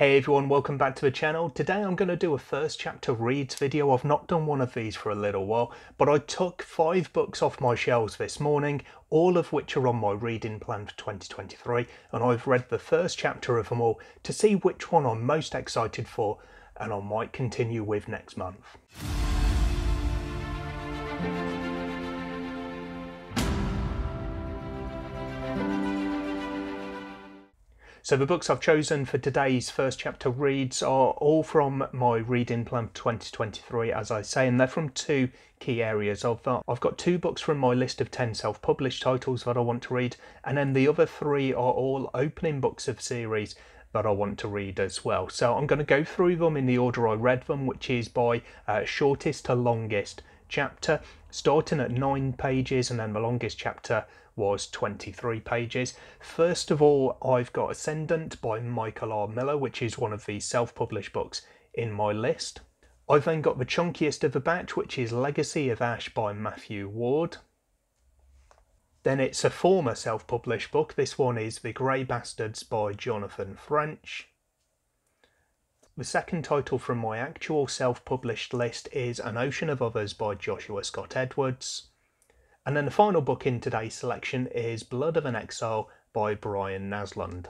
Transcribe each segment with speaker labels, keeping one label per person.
Speaker 1: Hey everyone, welcome back to the channel. Today I'm going to do a first chapter reads video. I've not done one of these for a little while, but I took five books off my shelves this morning, all of which are on my reading plan for 2023, and I've read the first chapter of them all to see which one I'm most excited for, and I might continue with next month. So the books I've chosen for today's first chapter reads are all from my reading plan 2023, as I say, and they're from two key areas. I've, uh, I've got two books from my list of 10 self-published titles that I want to read, and then the other three are all opening books of series that I want to read as well. So I'm going to go through them in the order I read them, which is by uh, shortest to longest chapter, starting at nine pages, and then the longest chapter was 23 pages. First of all, I've got Ascendant by Michael R. Miller, which is one of the self published books in my list. I've then got the chunkiest of the batch, which is Legacy of Ash by Matthew Ward. Then it's a former self published book. This one is The Grey Bastards by Jonathan French. The second title from my actual self published list is An Ocean of Others by Joshua Scott Edwards. And then the final book in today's selection is Blood of an Exile by Brian Naslund.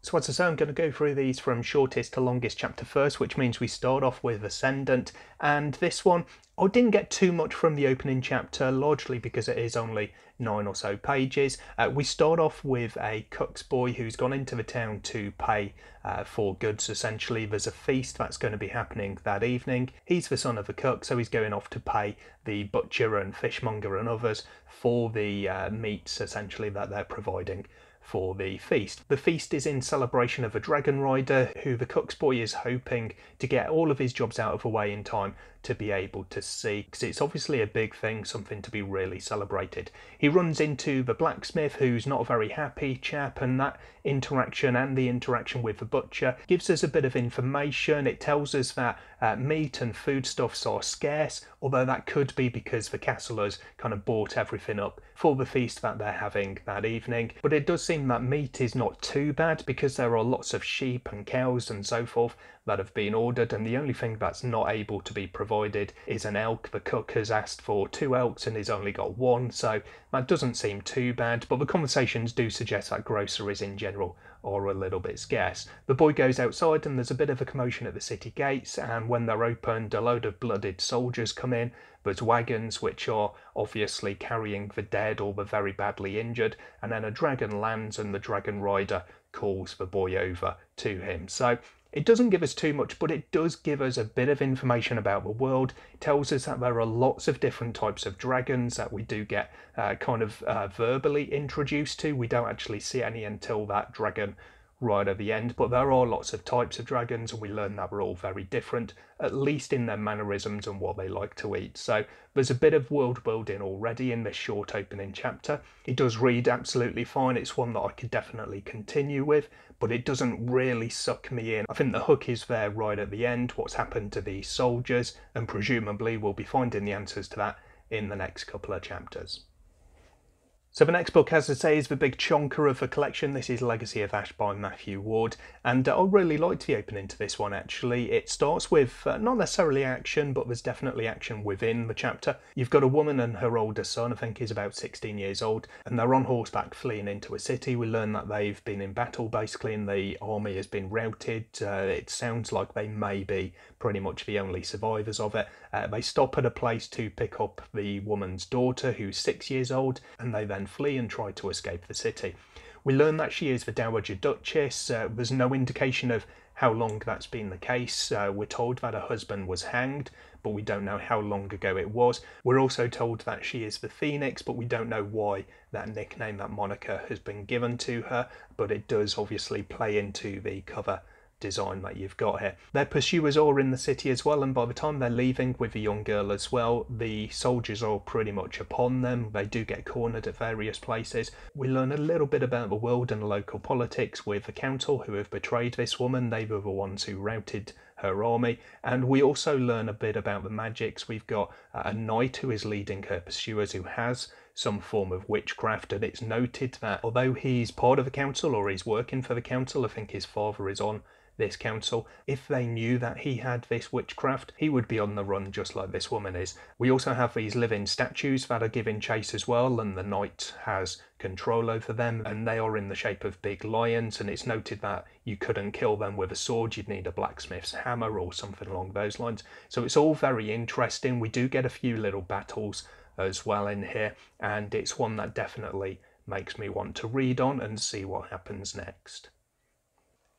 Speaker 1: So as I say, I'm going to go through these from shortest to longest chapter first, which means we start off with Ascendant. And this one, I didn't get too much from the opening chapter, largely because it is only nine or so pages. Uh, we start off with a cook's boy who's gone into the town to pay uh, for goods, essentially. There's a feast that's going to be happening that evening. He's the son of a cook, so he's going off to pay the butcher and fishmonger and others for the uh, meats, essentially, that they're providing for the feast. The feast is in celebration of a dragon rider who the cook's boy is hoping to get all of his jobs out of the way in time to be able to see because it's obviously a big thing, something to be really celebrated. He runs into the blacksmith who's not a very happy chap and that interaction and the interaction with the butcher gives us a bit of information. It tells us that uh, meat and foodstuffs are scarce, although that could be because the castlers kind of bought everything up for the feast that they're having that evening. But it does seem that meat is not too bad because there are lots of sheep and cows and so forth that have been ordered, and the only thing that's not able to be provided is an elk. The cook has asked for two elks and he's only got one, so that doesn't seem too bad. But the conversations do suggest that groceries in general are a little bit scarce. The boy goes outside, and there's a bit of a commotion at the city gates, and when they're opened, a load of blooded soldiers come in. There's wagons which are obviously carrying the dead or the very badly injured, and then a dragon lands, and the dragon rider calls the boy over to him. So it doesn't give us too much, but it does give us a bit of information about the world. It tells us that there are lots of different types of dragons that we do get uh, kind of uh, verbally introduced to. We don't actually see any until that dragon right at the end, but there are lots of types of dragons, and we learn that we're all very different, at least in their mannerisms and what they like to eat. So there's a bit of world building already in this short opening chapter. It does read absolutely fine, it's one that I could definitely continue with, but it doesn't really suck me in. I think the hook is there right at the end, what's happened to these soldiers, and presumably we'll be finding the answers to that in the next couple of chapters. So the next book, as I say, is the big chonker of the collection. This is Legacy of Ash by Matthew Ward, and uh, I really liked the opening to this one actually. It starts with uh, not necessarily action, but there's definitely action within the chapter. You've got a woman and her older son, I think he's about 16 years old, and they're on horseback fleeing into a city. We learn that they've been in battle basically, and the army has been routed. Uh, it sounds like they may be pretty much the only survivors of it. Uh, they stop at a place to pick up the woman's daughter, who's six years old, and they then flee and try to escape the city. We learn that she is the Dowager Duchess. Uh, there's no indication of how long that's been the case. Uh, we're told that her husband was hanged, but we don't know how long ago it was. We're also told that she is the Phoenix, but we don't know why that nickname, that moniker, has been given to her. But it does obviously play into the cover design that you've got here. Their pursuers are in the city as well, and by the time they're leaving with the young girl as well, the soldiers are pretty much upon them. They do get cornered at various places. We learn a little bit about the world and local politics with the council who have betrayed this woman. They were the ones who routed her army. And we also learn a bit about the magics. We've got uh, a knight who is leading her pursuers who has some form of witchcraft. And it's noted that although he's part of the council or he's working for the council, I think his father is on this council. If they knew that he had this witchcraft, he would be on the run just like this woman is. We also have these living statues that are giving chase as well, and the knight has control over them, and they are in the shape of big lions. And it's noted that you couldn't kill them with a sword, you'd need a blacksmith's hammer or something along those lines. So it's all very interesting. We do get a few little battles as well in here, and it's one that definitely makes me want to read on and see what happens next.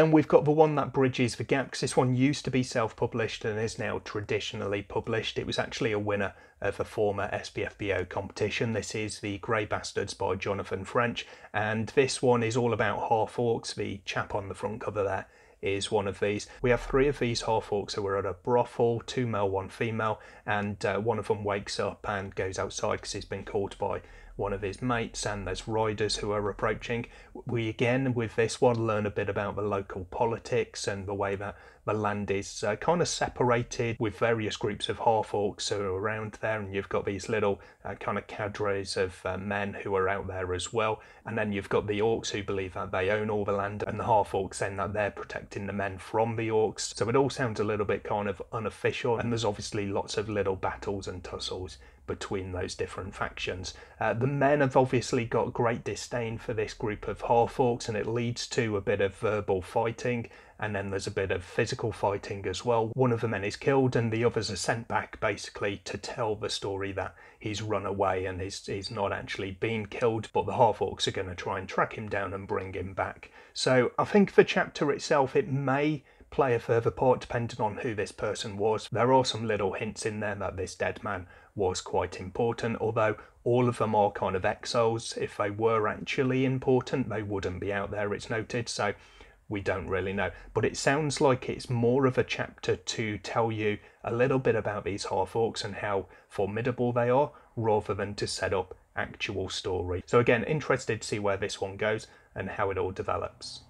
Speaker 1: Then we've got the one that bridges the gap because this one used to be self-published and is now traditionally published. It was actually a winner of a former SPFBO competition. This is The Grey Bastards by Jonathan French and this one is all about half orcs. The chap on the front cover there is one of these. We have three of these half orcs who are at a brothel, two male, one female, and uh, one of them wakes up and goes outside because he's been caught by one of his mates, and there's riders who are approaching. We again, with this one, learn a bit about the local politics and the way that land is uh, kind of separated with various groups of half orcs who are around there, and you've got these little uh, kind of cadres of uh, men who are out there as well. And then you've got the orcs who believe that they own all the land, and the half orcs saying that they're protecting the men from the orcs. So it all sounds a little bit kind of unofficial, and there's obviously lots of little battles and tussles between those different factions. Uh, the men have obviously got great disdain for this group of half orcs, and it leads to a bit of verbal fighting, and then there's a bit of physical fighting as well. One of the men is killed, and the others are sent back basically to tell the story that he's run away and he's, he's not actually been killed, but the half orcs are going to try and track him down and bring him back. So I think the chapter itself, it may play a further part depending on who this person was. There are some little hints in there that this dead man was quite important, although all of them are kind of exiles. If they were actually important, they wouldn't be out there, it's noted, so we don't really know. But it sounds like it's more of a chapter to tell you a little bit about these half orcs and how formidable they are, rather than to set up actual story. So again, interested to see where this one goes and how it all develops.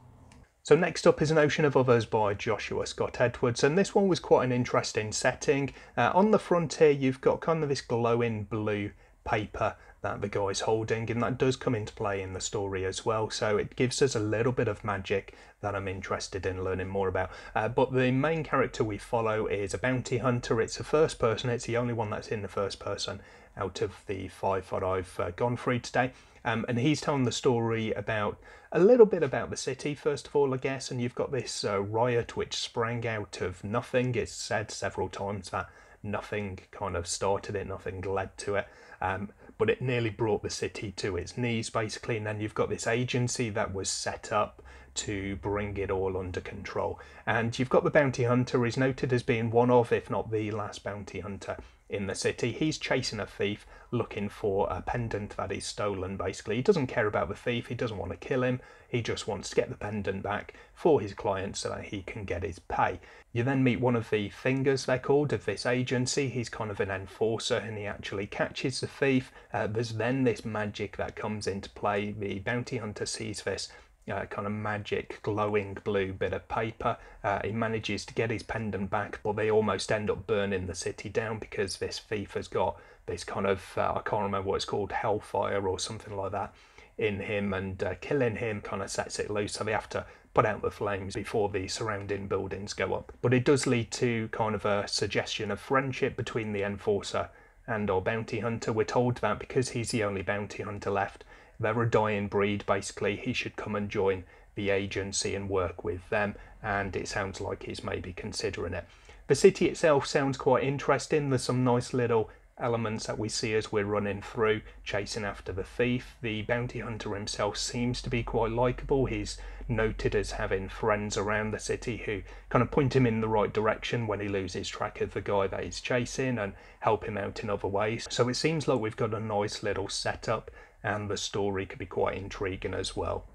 Speaker 1: So next up is An Ocean of Others by Joshua Scott Edwards, and this one was quite an interesting setting. Uh, on the frontier, you've got kind of this glowing blue paper that the guy's holding, and that does come into play in the story as well. So it gives us a little bit of magic that I'm interested in learning more about. Uh, but the main character we follow is a bounty hunter. It's a first person, it's the only one that's in the first person out of the five that I've uh, gone through today. Um, and he's telling the story about a little bit about the city, first of all, I guess. And you've got this uh, riot which sprang out of nothing. It's said several times that nothing kind of started it, nothing led to it. Um, but it nearly brought the city to its knees, basically. And then you've got this agency that was set up to bring it all under control. And you've got the bounty hunter, is noted as being one of, if not the last bounty hunter in the city. He's chasing a thief looking for a pendant that he's stolen, basically. He doesn't care about the thief, he doesn't want to kill him, he just wants to get the pendant back for his client so that he can get his pay. You then meet one of the fingers, they're called, of this agency. He's kind of an enforcer and he actually catches the thief. Uh, there's then this magic that comes into play. The bounty hunter sees this uh, kind of magic glowing blue bit of paper. Uh, he manages to get his pendant back, but they almost end up burning the city down because this thief has got this kind of, uh, I can't remember what it's called, hellfire or something like that in him, and uh, killing him kind of sets it loose. So they have to put out the flames before the surrounding buildings go up. But it does lead to kind of a suggestion of friendship between the enforcer and our bounty hunter. We're told that because he's the only bounty hunter left, they're a dying breed basically. He should come and join the agency and work with them, and it sounds like he's maybe considering it. The city itself sounds quite interesting. There's some nice little elements that we see as we're running through, chasing after the thief. The bounty hunter himself seems to be quite likable. He's noted as having friends around the city who kind of point him in the right direction when he loses track of the guy that he's chasing and help him out in other ways. So it seems like we've got a nice little setup and the story could be quite intriguing as well.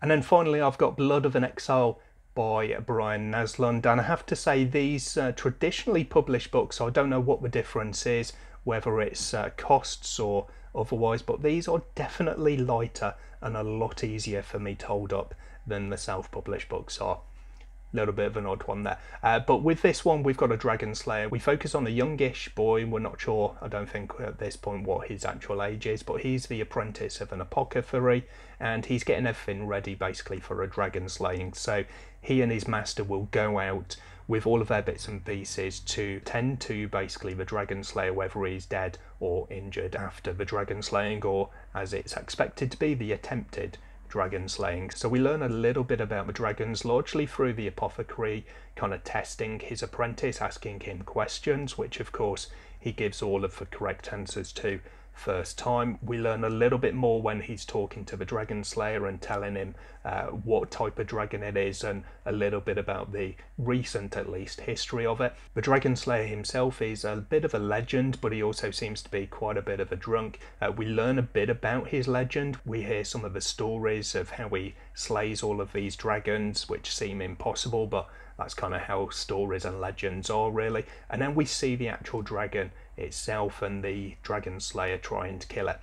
Speaker 1: And then finally, I've got Blood of an Exile by Brian Naslund, and I have to say, these uh, traditionally published books, I don't know what the difference is, whether it's uh, costs or otherwise, but these are definitely lighter and a lot easier for me to hold up than the self published books are. Little bit of an odd one there. Uh, but with this one, we've got a Dragon Slayer. We focus on a youngish boy. We're not sure, I don't think at this point, what his actual age is, but he's the apprentice of an apothecary and he's getting everything ready basically for a dragon slaying. So he and his master will go out with all of their bits and pieces to tend to basically the dragon slayer, whether he's dead or injured after the dragon slaying, or as it's expected to be, the attempted dragon slaying. So we learn a little bit about the dragons largely through the apothecary kind of testing his apprentice, asking him questions, which of course he gives all of the correct answers to first time. We learn a little bit more when he's talking to the Dragon Slayer and telling him uh, what type of dragon it is and a little bit about the recent, at least, history of it. The Dragon Slayer himself is a bit of a legend, but he also seems to be quite a bit of a drunk. Uh, we learn a bit about his legend. We hear some of the stories of how he slays all of these dragons, which seem impossible, but that's kind of how stories and legends are, really. And then we see the actual dragon itself and the dragon slayer trying to kill it.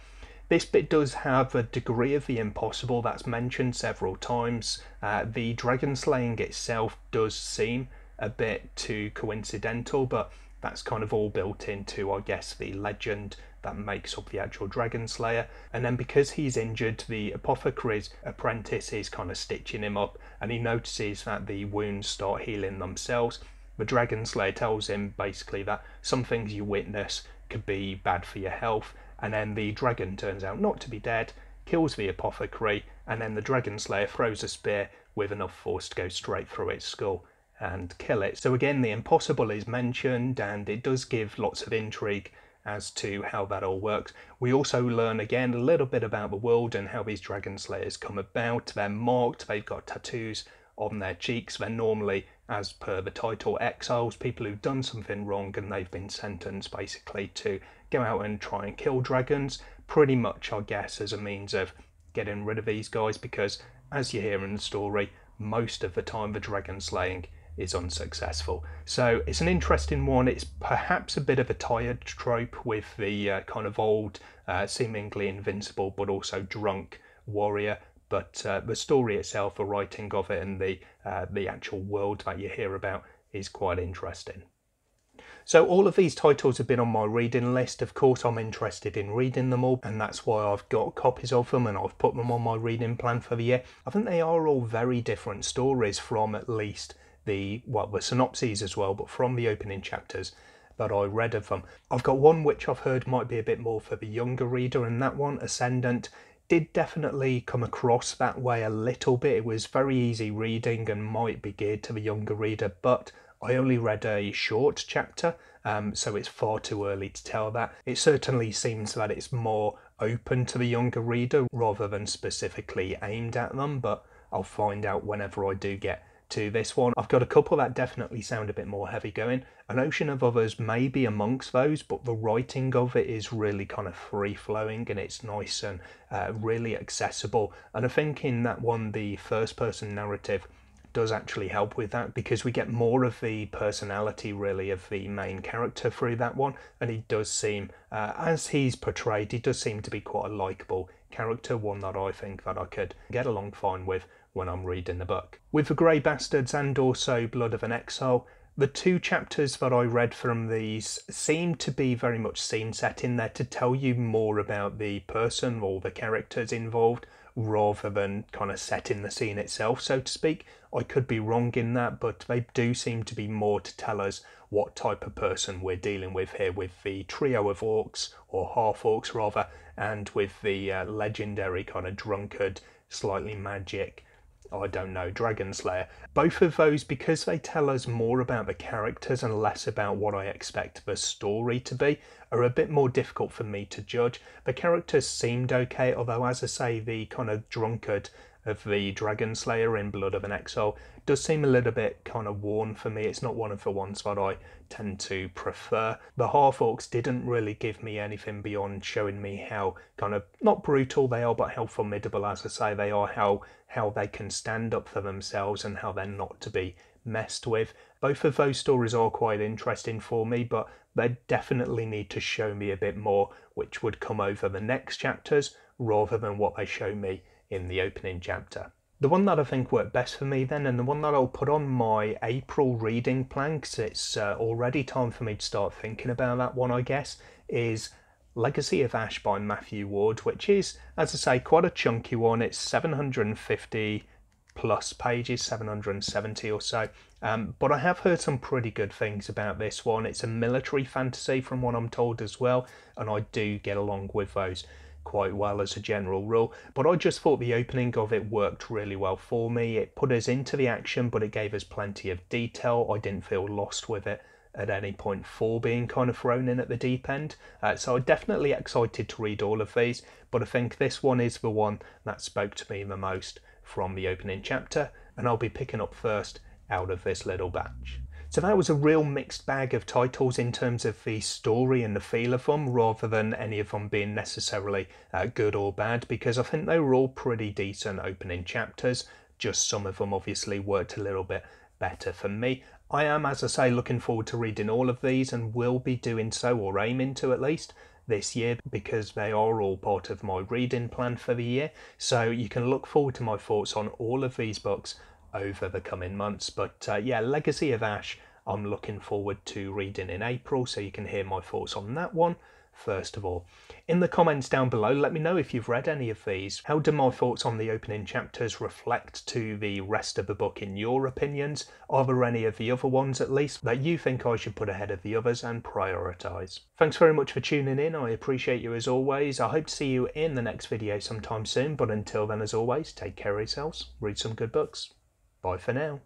Speaker 1: This bit does have a degree of the impossible that's mentioned several times. Uh, the dragon slaying itself does seem a bit too coincidental, but that's kind of all built into, I guess, the legend that makes up the actual dragon slayer. And then because he's injured, the apothecary's apprentice is kind of stitching him up, and he notices that the wounds start healing themselves the Dragon Slayer tells him basically that some things you witness could be bad for your health, and then the dragon turns out not to be dead, kills the apothecary, and then the Dragon Slayer throws a spear with enough force to go straight through its skull and kill it. So again, the impossible is mentioned, and it does give lots of intrigue as to how that all works. We also learn again a little bit about the world and how these Dragon Slayers come about. They're marked, they've got tattoos on their cheeks. They're normally as per the title, exiles, people who've done something wrong and they've been sentenced basically to go out and try and kill dragons, pretty much, I guess, as a means of getting rid of these guys because, as you hear in the story, most of the time the dragon slaying is unsuccessful. So it's an interesting one. It's perhaps a bit of a tired trope with the uh, kind of old, uh, seemingly invincible but also drunk warrior but uh, the story itself, the writing of it, and the uh, the actual world that you hear about is quite interesting. So all of these titles have been on my reading list. Of course, I'm interested in reading them all, and that's why I've got copies of them and I've put them on my reading plan for the year. I think they are all very different stories from at least the well, the synopses as well, but from the opening chapters that I read of them. I've got one which I've heard might be a bit more for the younger reader, and that one, Ascendant, did definitely come across that way a little bit. It was very easy reading and might be geared to the younger reader, but I only read a short chapter, um, so it's far too early to tell that. It certainly seems that it's more open to the younger reader rather than specifically aimed at them, but I'll find out whenever I do get to this one. I've got a couple that definitely sound a bit more heavy going. An ocean of others may be amongst those, but the writing of it is really kind of free flowing and it's nice and uh, really accessible. And I think in that one, the first person narrative does actually help with that because we get more of the personality really of the main character through that one and he does seem uh, as he's portrayed he does seem to be quite a likable character one that i think that i could get along fine with when I'm reading the book. With The Grey Bastards and also Blood of an Exile, the two chapters that I read from these seem to be very much scene setting there to tell you more about the person or the characters involved rather than kind of setting the scene itself, so to speak. I could be wrong in that, but they do seem to be more to tell us what type of person we're dealing with here with the trio of orcs, or half orcs rather, and with the uh, legendary kind of drunkard, slightly magic Oh, I don't know, Dragon Slayer. Both of those, because they tell us more about the characters and less about what I expect the story to be, are a bit more difficult for me to judge. The characters seemed okay, although, as I say, the kind of drunkard of the Dragon Slayer in Blood of an Exile does seem a little bit kind of worn for me. It's not one of the ones that I tend to prefer. The Half Orcs didn't really give me anything beyond showing me how kind of not brutal they are, but how formidable, as I say, they are, how how they can stand up for themselves and how they're not to be messed with. Both of those stories are quite interesting for me, but they definitely need to show me a bit more, which would come over the next chapters rather than what they show me in the opening chapter. The one that I think worked best for me then, and the one that I'll put on my April reading plan, because it's uh, already time for me to start thinking about that one, I guess, is Legacy of Ash by Matthew Ward, which is, as I say, quite a chunky one. It's 750 plus pages, 770 or so. Um, but I have heard some pretty good things about this one. It's a military fantasy, from what I'm told as well, and I do get along with those quite well as a general rule. But I just thought the opening of it worked really well for me. It put us into the action, but it gave us plenty of detail. I didn't feel lost with it at any point for being kind of thrown in at the deep end. Uh, so I'm definitely excited to read all of these, but I think this one is the one that spoke to me the most from the opening chapter, and I'll be picking up first out of this little batch. So that was a real mixed bag of titles in terms of the story and the feel of them, rather than any of them being necessarily uh, good or bad, because I think they were all pretty decent opening chapters. Just some of them obviously worked a little bit better for me. I am, as I say, looking forward to reading all of these and will be doing so, or aiming to at least, this year because they are all part of my reading plan for the year. So you can look forward to my thoughts on all of these books over the coming months. But uh, yeah, Legacy of Ash, I'm looking forward to reading in April, so you can hear my thoughts on that one first of all. In the comments down below, let me know if you've read any of these. How do my thoughts on the opening chapters reflect to the rest of the book in your opinions? Are there any of the other ones at least that you think I should put ahead of the others and prioritise? Thanks very much for tuning in, I appreciate you as always. I hope to see you in the next video sometime soon, but until then as always, take care of yourselves, read some good books. Bye for now.